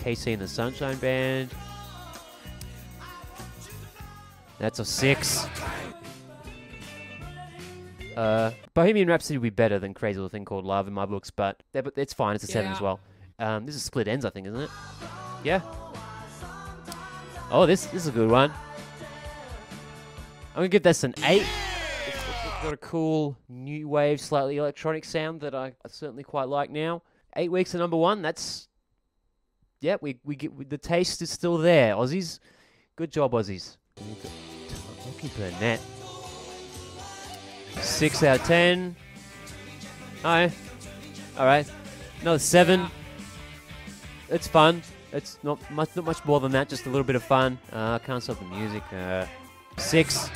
KC and the Sunshine Band. That's a six. Uh, Bohemian Rhapsody would be better than Crazy Little Thing Called Love in my books, but yeah, but it's fine. It's a seven as well. Um, this is Split Ends, I think, isn't it? Yeah. Oh, this this is a good one. I'm gonna give this an eight. It's, it's got a cool new wave, slightly electronic sound that I, I certainly quite like now. Eight weeks at number one. That's yeah. We we get we, the taste is still there. Aussies, good job, Aussies. Per net. Six out of ten. Hi. All right. Another seven. It's fun. It's not much, not much more than that. Just a little bit of fun. Uh, can't stop the music. Uh, six.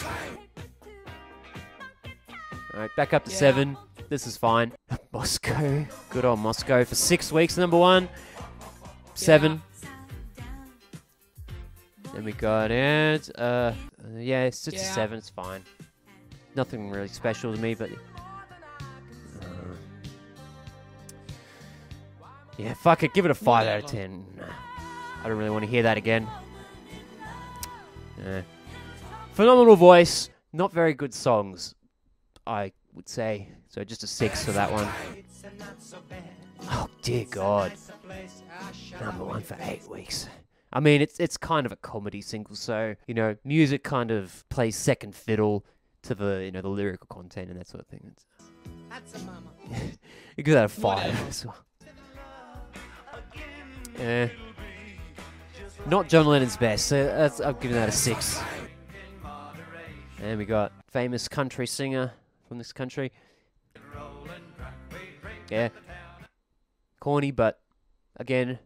All right, back up to seven. This is fine. Moscow. Good old Moscow for six weeks. Number one. Seven. Then we got it. Uh, yeah, it's just a seven. It's fine. Nothing really special to me, but uh, yeah, fuck it. Give it a five out of ten. I don't really want to hear that again. Yeah. Phenomenal voice, not very good songs, I would say. So just a six for that one. Oh dear God, number one for eight weeks. I mean, it's it's kind of a comedy single, so you know, music kind of plays second fiddle to the you know the lyrical content and that sort of thing. It's, you give that a five as well. Yeah. Not John Lennon's best, so that's, I'm giving that a six. And we got famous country singer from this country. Yeah. Corny, but again,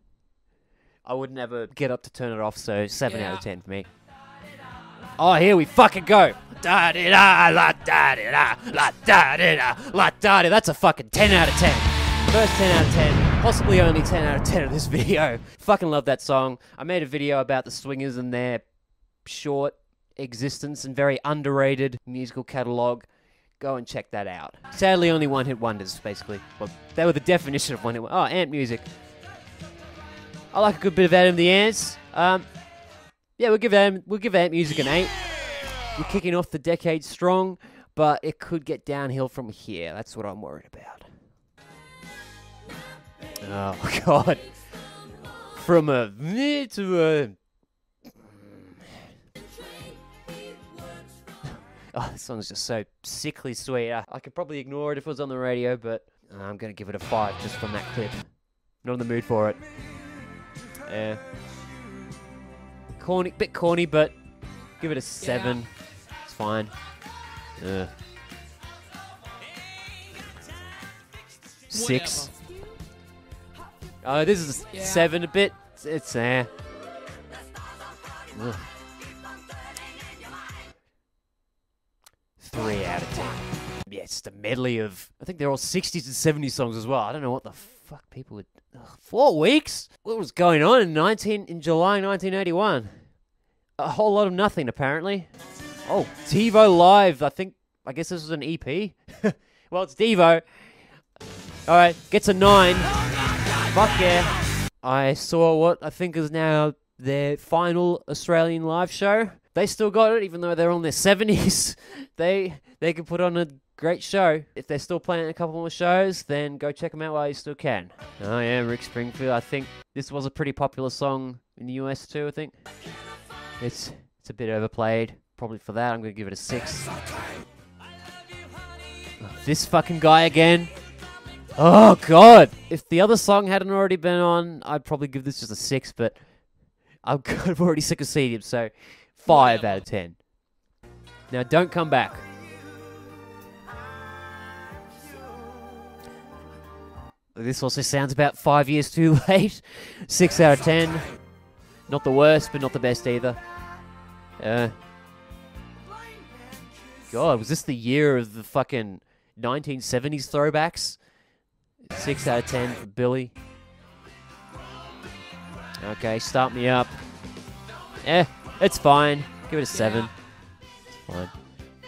I would never get up to turn it off, so 7 out of 10 for me. Oh, here we fucking go. Da di da, la da di da, la da di da, la da di. That's a fucking 10 out of 10. First 10 out of 10, possibly only 10 out of 10 of this video. Fucking love that song. I made a video about the Swingers and their short existence and very underrated musical catalog. Go and check that out. Sadly, only one hit wonders, basically. Well, they were the definition of one hit. Oh, ant music. I like a good bit of Adam the Ants. Um, yeah, we'll give Ant, we'll give Ant music an eight. We're kicking off the decade strong, but it could get downhill from here. That's what I'm worried about. Oh God! From a meh to a Oh, this song's just so sickly sweet. I, I could probably ignore it if it was on the radio, but uh, I'm going to give it a 5 just from that clip. Not in the mood for it. Yeah. Corny, bit corny, but give it a 7. It's fine. Uh. Six. Oh, this is a seven a bit. It's, it's eh. Ugh. Three out of ten. Yeah, it's just a medley of. I think they're all 60s and 70s songs as well. I don't know what the fuck people would. Ugh, four weeks? What was going on in 19 in July 1981? A whole lot of nothing, apparently. Oh, Devo Live. I think. I guess this was an EP. well, it's Devo. All right, gets a nine. Fuck yeah. I saw what I think is now their final Australian live show. They still got it, even though they're on their 70s. they they could put on a great show. If they're still playing a couple more shows, then go check them out while you still can. Oh yeah, Rick Springfield. I think this was a pretty popular song in the US too. I think it's it's a bit overplayed. Probably for that, I'm gonna give it a six. Oh, this fucking guy again. Oh god! If the other song hadn't already been on, I'd probably give this just a six. But I'm already sick of seeing him, so five out of ten. Now don't come back. This also sounds about five years too late. Six out of ten. Not the worst, but not the best either. Uh, God, was this the year of the fucking 1970s throwbacks? Six out of ten for Billy. Okay, start me up. Eh, it's fine. Give it a seven. It's fine.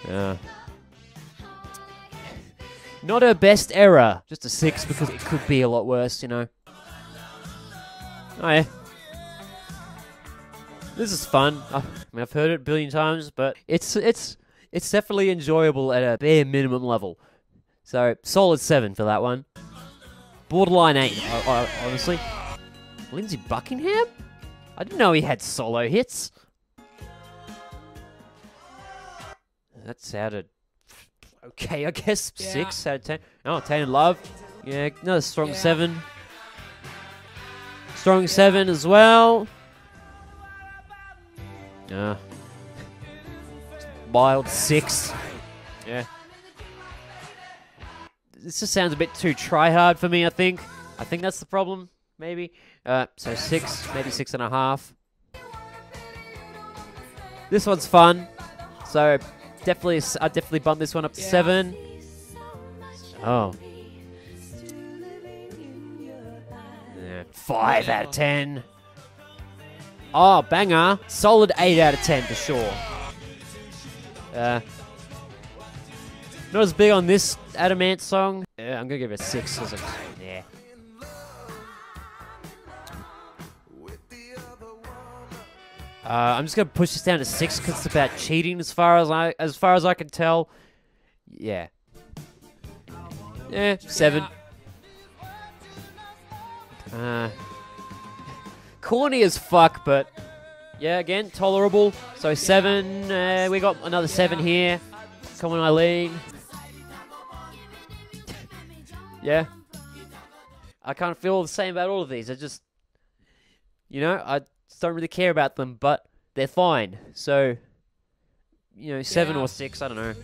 Yeah. Not her best error. Just a six because it could be a lot worse, you know. Oh yeah. This is fun. I mean, I've heard it a billion times, but it's it's it's definitely enjoyable at a bare minimum level. So solid seven for that one. Borderline eight, honestly. Lindsey Buckingham? I didn't know he had solo hits. That sounded okay, I guess. Yeah. Six out of ten. Oh, Tainted Love. Yeah, another strong Yeah. seven. Strong seven as well. Yeah. Mild six. Yeah. This just sounds a bit too try hard for me, I think. I think that's the problem, maybe. Uh, so six, maybe six and a half. This one's fun. So definitely, I definitely bump this one up to Yeah. seven. Oh. Yeah, five out of ten. Oh, banger. Solid 8 out of 10 for sure. Uh, not as big on this Adam Ant song. Yeah, I'm going to give it a 6. Uh, I'm just to push this down to 6 because it's about cheating as far as I as far as I can tell. Yeah. Yeah, 7. Uh, corny as fuck, but yeah, again, tolerable. So seven. Uh, we got another seven here. Come on, Eileen. yeah. I can't feel the same about all of these. I just, you know, I don't really care about them, but they're fine. So, you know, seven Yeah. or six. I don't know.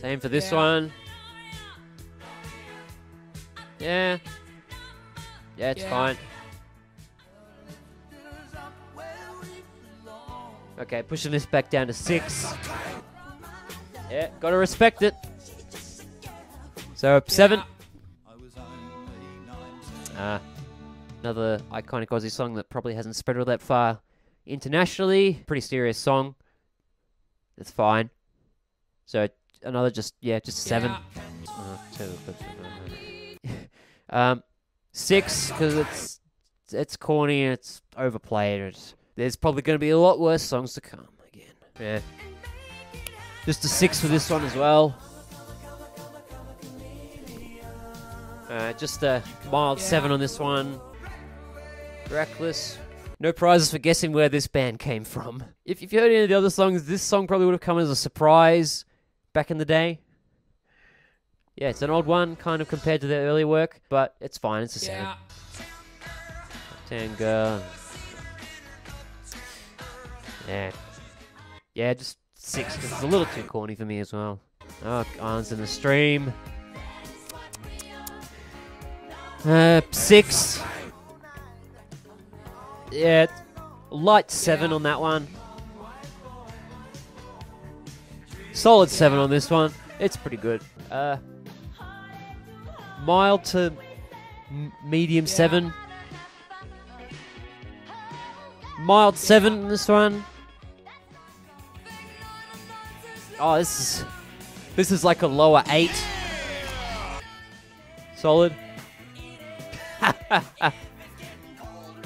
Same for this Yeah. one. Yeah. Yeah, it's Yeah. fine. Okay, pushing this back down to six. Yeah, gotta respect it. So seven. Uh, another iconic Aussie song that probably hasn't spread all that far internationally. Pretty serious song. It's fine. So another just yeah, just seven. Yeah. Um, six because it's it's corny and it's overplayed. It's, there's probably going to be a lot worse songs to come again. Yeah. Just a six for this one as well. Uh, just a mild seven on this one. Reckless. No prizes for guessing where this band came from. If you've heard any of the other songs, this song probably would have come as a surprise back in the day. Yeah, it's an old one, kind of compared to their earlier work, but it's fine. It's a seven. Tanga. Yeah. Yeah, just six, because it's a little too corny for me as well. Oh, Islands in the Stream. Uh, six. Yeah, light seven on that one. Solid seven on this one. It's pretty good. Uh, mild to m- medium seven. Mild seven in this one. Oh, this is this is like a lower eight. Solid.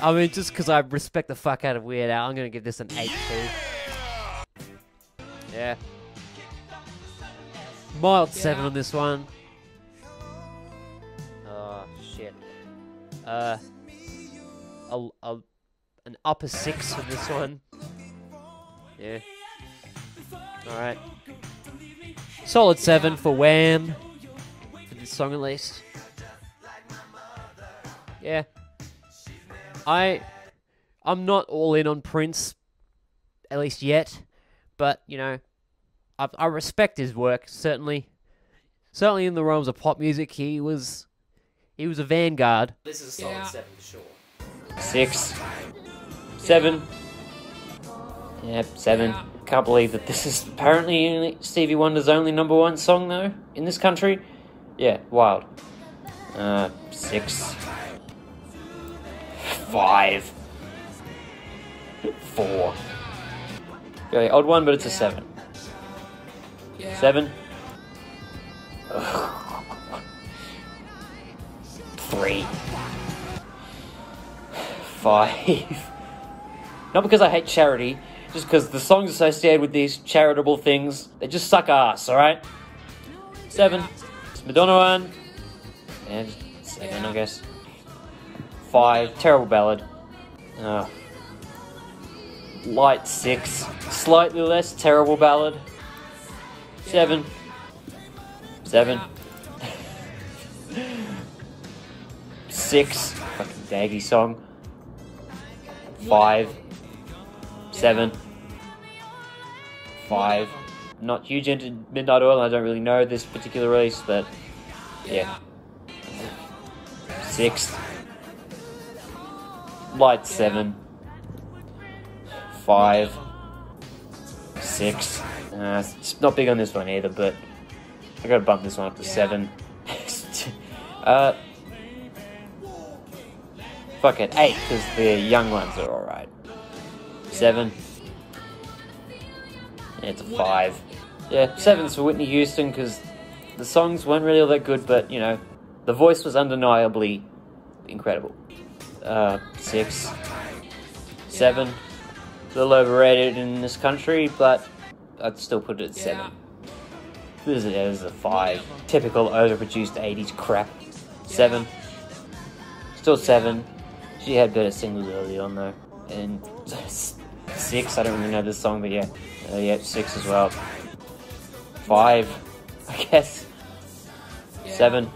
I mean, just because I respect the fuck out of Weird Al, I'm gonna give this an eight too. Yeah. Mild seven on this one. Oh shit. Uh, a, a an upper six on this one. Yeah. All right. Solid seven for Wham. For this song at least. Yeah. I I'm not all in on Prince, at least yet, but you know, I, I respect his work certainly. Certainly in the realms of pop music, he was he was a vanguard. This is a solid seven for sure. Six, seven. Yep, seven. Can't believe that this is apparently Stevie Wonder's only number one song though in this country. Yeah, wild. Uh, six five, four. Okay, odd one, but it's a seven. Seven. Three. Five. Not because I hate charity, just because the songs associated with these charitable things, they just suck ass, alright? Seven. It's Madonna one. And seven, I guess five. Terrible ballad. Uh, light six. Slightly less terrible ballad. Seven. Seven. Six. Fucking Daggy song. Five. Seven. Five. Not huge into Midnight Oil. I don't really know this particular release, but yeah. Six light seven, five, six. Uh, it's not big on this one either, but I gotta bump this one up to seven. uh, fuck it, eight, because the young ones are alright. Seven. Yeah, it's a five. Yeah, seven's for Whitney Houston, because the songs weren't really all that good, but, you know, the voice was undeniably incredible uh, six, seven. A little overrated in this country, but I'd still put it at seven. This is a five. Typical overproduced 80s crap. Seven. Still seven. She had better singles early on though. And six, I don't really know this song, but yeah. Uh, yeah, six as well. Five, I guess. Seven.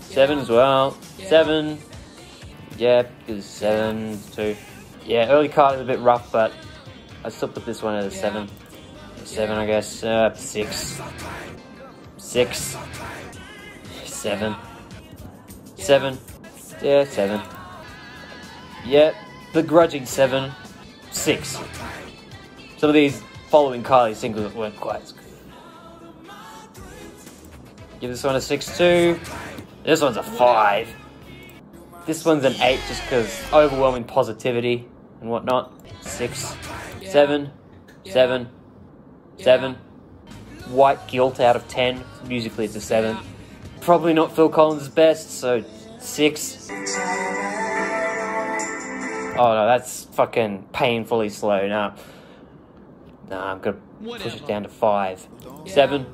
Seven as well. Seven. Yeah, because seven, two. Yeah, early card is a bit rough, but I still put this one at a seven. Seven, I guess. Uh, six. Six. Seven. Seven. Yeah, seven. Yeah, begrudging seven. Six. Some of these following Kylie singles weren't quite as good. Give this one a six two. This one's a five. This one's an 8 just because overwhelming positivity and whatnot. 6, 7, 7, 7. White guilt out of 10. Musically, it's a 7. Probably not Phil Collins' best, so 6. Oh no, that's fucking painfully slow. Now, nah, I'm gonna push it down to 5. 7.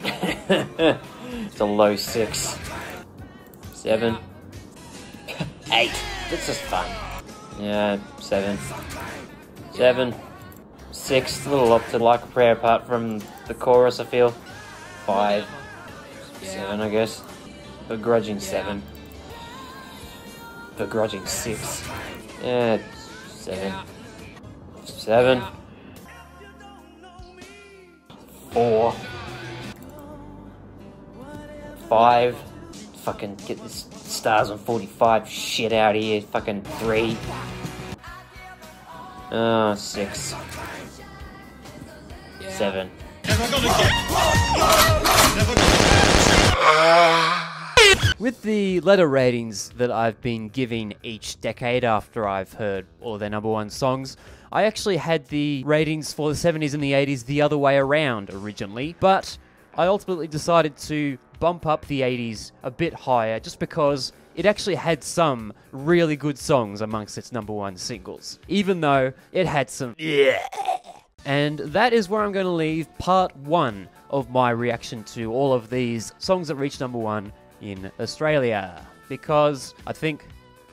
it's a low 6. 7. Eight. This is fun. Yeah, seven. Seven. Six, a little up to like a prayer apart from the chorus, I feel. Five. Seven, I guess. Begrudging seven. Begrudging six. Yeah, seven. Seven. Four. Five. Fucking get this stars on 45 shit out of here. Fucking three. Uh, six. Seven. With the letter ratings that I've been giving each decade after I've heard all their number one songs, I actually had the ratings for the 70s and the 80s the other way around originally, but I ultimately decided to bump up the 80s a bit higher just because it actually had some really good songs amongst its number one singles, even though it had some. Yeah. And that is where I'm going to leave part one of my reaction to all of these songs that reached number one in Australia. Because I think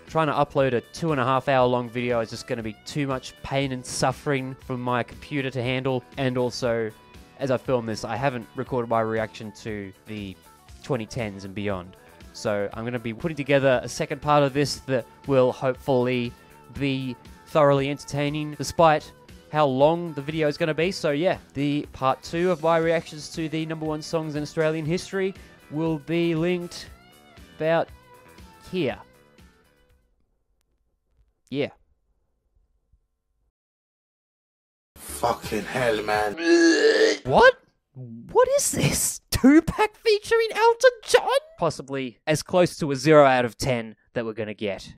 trying to upload a two and a half hour long video is just going to be too much pain and suffering for my computer to handle. And also, as I film this, I haven't recorded my reaction to the 2010s and beyond. So I'm going to be putting together a second part of this that will hopefully be thoroughly entertaining, despite how long the video is going to be. So yeah, the part two of my reactions to the number one songs in Australian history will be linked about here. Yeah. Fucking hell, man. What? What is this? Tupac featuring Elton John? Possibly as close to a 0 out of 10 that we're going to get.